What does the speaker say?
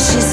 she's